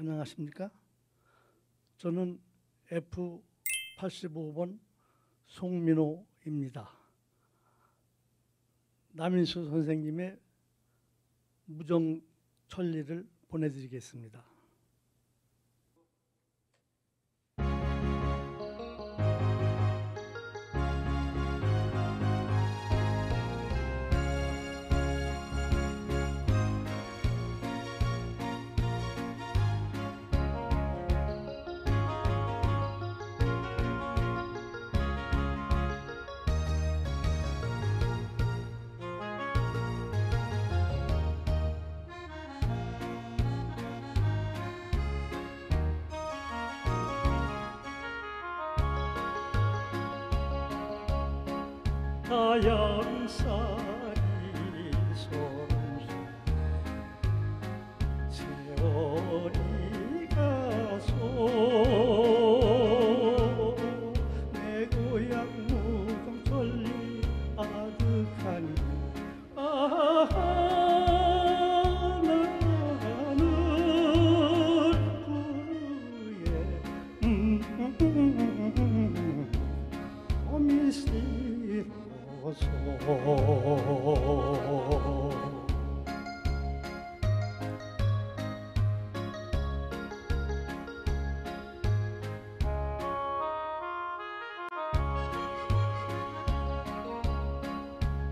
안녕하십니까? 저는 F85번 송민호입니다. 남인수 선생님의 무정 천리를 보내드리겠습니다. 하얀살이 손 세월이 가 소 내 고향 무동천리 아득하니 아하 나는 구에 음, 봄이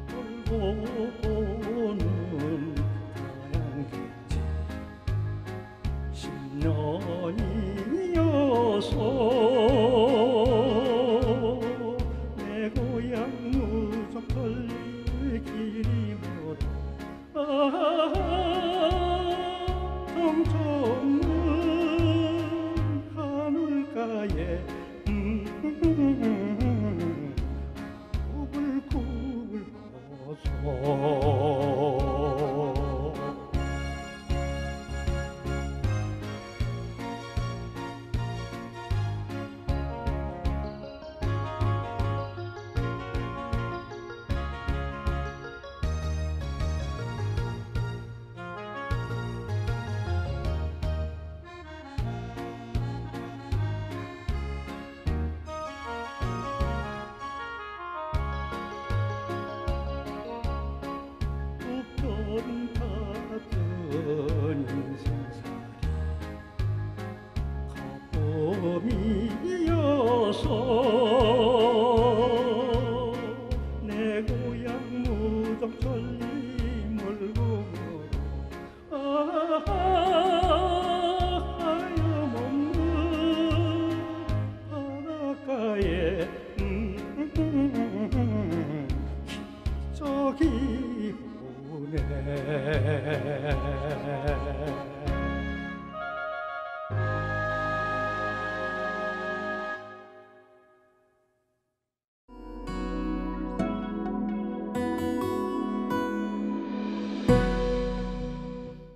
돌고 보는 다양겠지 십년이어서 은 세상이 가범이어서 저기 هناك